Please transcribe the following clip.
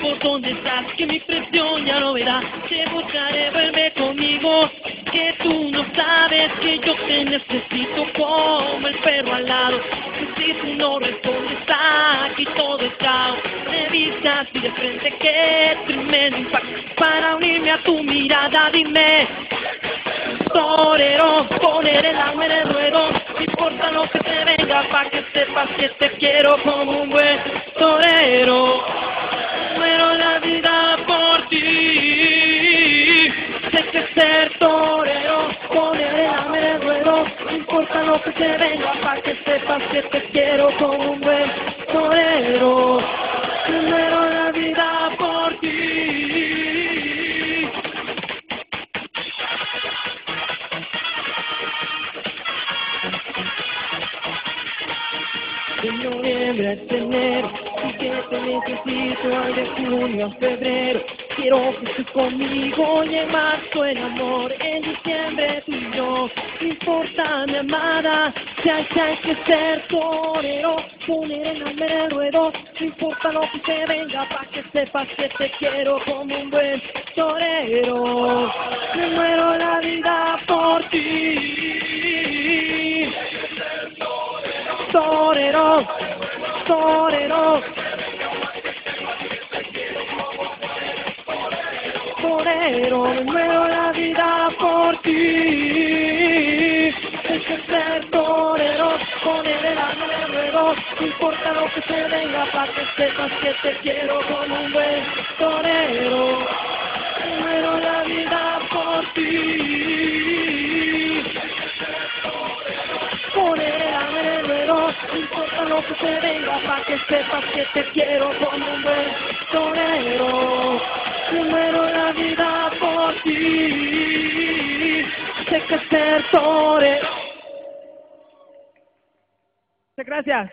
por dónde estás, que mi presión ya no verá. Te buscaré, vuelve conmigo, que tú no sabes que yo te necesito como el perro al lado. Si tú no respondes aquí todo es caos. Me viste así de frente, que tremendo impacto. Para unirme a tu mirada, dime torero, poner el alma en el ruedo, no importa lo que te venga, pa' que sepas que te quiero como un buen torero, lo que te venga, pa' que sepas que te quiero como un buen torero, muero la vida por ti. de noviembre a enero y que te necesito al de junio a febrero quiero que estés conmigo y en marzo el amor en diciembre importa mi amada. Si hay, que ser torero poner el nombre en el no importa lo que te venga para que sepas que te quiero como un buen torero. Me muero la vida por ti. Torero, torero. Torero, me muero la vida no importa lo que se venga, para que sepas que te quiero como un buen torero. Muero la vida por ti. El ruedo, no importa lo que se venga, para que sepas que te quiero como un buen torero. Muero la vida por ti, sé que ser torero. Muchas gracias.